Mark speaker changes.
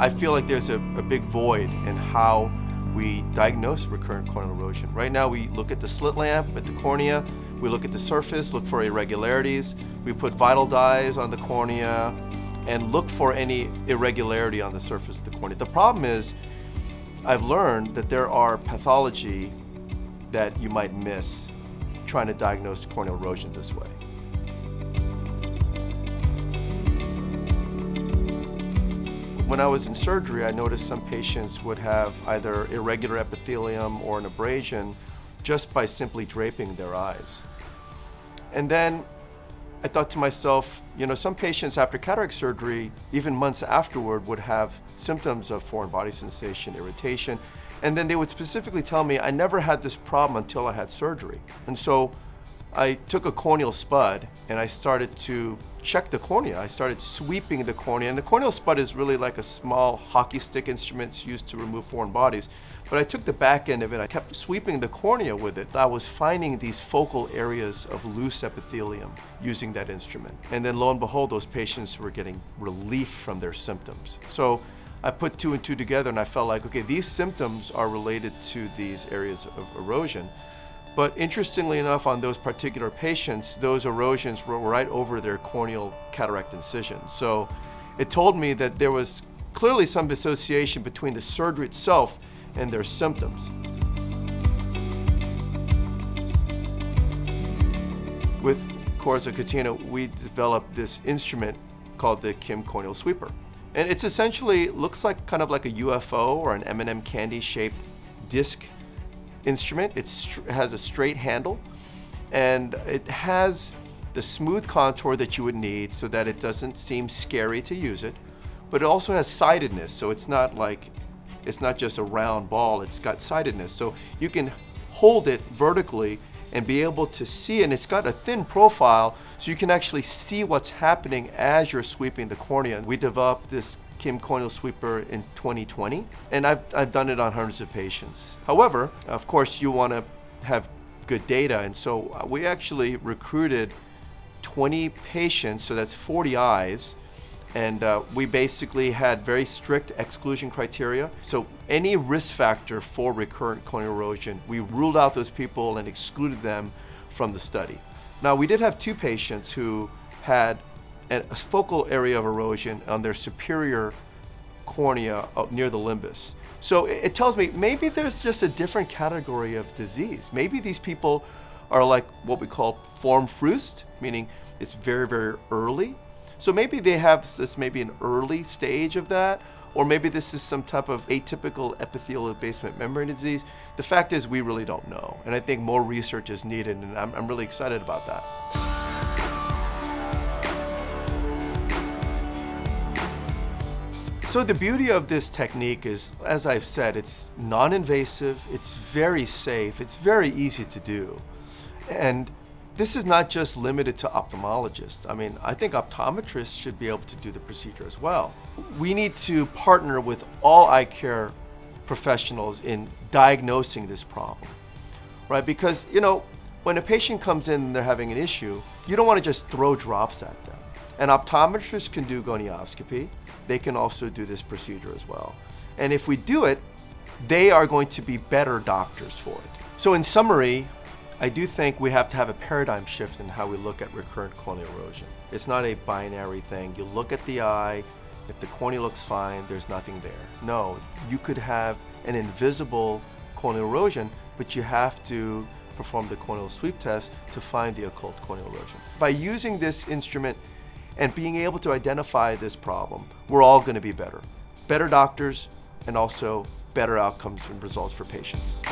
Speaker 1: I feel like there's a, a big void in how we diagnose recurrent corneal erosion. Right now we look at the slit lamp, at the cornea, we look at the surface, look for irregularities, we put vital dyes on the cornea, and look for any irregularity on the surface of the cornea. The problem is, I've learned that there are pathology that you might miss trying to diagnose corneal erosions this way. When I was in surgery, I noticed some patients would have either irregular epithelium or an abrasion just by simply draping their eyes. And then I thought to myself, you know, some patients after cataract surgery, even months afterward, would have symptoms of foreign body sensation, irritation, and then they would specifically tell me, I never had this problem until I had surgery. And so I took a corneal spud and I started to check the cornea. I started sweeping the cornea. And the corneal spud is really like a small hockey stick instrument used to remove foreign bodies. But I took the back end of it. I kept sweeping the cornea with it. I was finding these focal areas of loose epithelium using that instrument. And then lo and behold, those patients were getting relief from their symptoms. So I put two and two together and I felt like, okay, these symptoms are related to these areas of erosion. But interestingly enough, on those particular patients, those erosions were right over their corneal cataract incisions. So it told me that there was clearly some association between the surgery itself and their symptoms. With Corza Katena, we developed this instrument called the Kim Corneal Sweeper. And it's essentially, looks like kind of like a UFO or an M&M candy shaped disc instrument. it has a straight handle and it has the smooth contour that you would need so that it doesn't seem scary to use it. But it also has sidedness, so it's not like, it's not just a round ball, it's got sidedness. So you can hold it vertically and be able to see, and it's got a thin profile, so you can actually see what's happening as you're sweeping the cornea. We developed this Kim Corneal Sweeper in 2020, and I've, I've done it on hundreds of patients. However, of course, you want to have good data, and so uh, we actually recruited 20 patients, so that's 40 eyes, and uh, we basically had very strict exclusion criteria. So any risk factor for recurrent corneal erosion, we ruled out those people and excluded them from the study. Now we did have two patients who had a focal area of erosion on their superior cornea near the limbus. So it tells me maybe there's just a different category of disease. Maybe these people are like what we call forme fruste, meaning it's very, very early so maybe they have this maybe an early stage of that, or maybe this is some type of atypical epithelial basement membrane disease. The fact is we really don't know. And I think more research is needed and I'm, I'm really excited about that. So the beauty of this technique is, as I've said, it's non-invasive, it's very safe, it's very easy to do. And this is not just limited to ophthalmologists. I mean, I think optometrists should be able to do the procedure as well. We need to partner with all eye care professionals in diagnosing this problem, right? Because, you know, when a patient comes in and they're having an issue, you don't want to just throw drops at them. An optometrist can do gonioscopy. They can also do this procedure as well. And if we do it, they are going to be better doctors for it. So in summary, I do think we have to have a paradigm shift in how we look at recurrent corneal erosion. It's not a binary thing. You look at the eye, if the cornea looks fine, there's nothing there. No, you could have an invisible corneal erosion, but you have to perform the corneal sweep test to find the occult corneal erosion. By using this instrument and being able to identify this problem, we're all going to be better. Better doctors and also better outcomes and results for patients.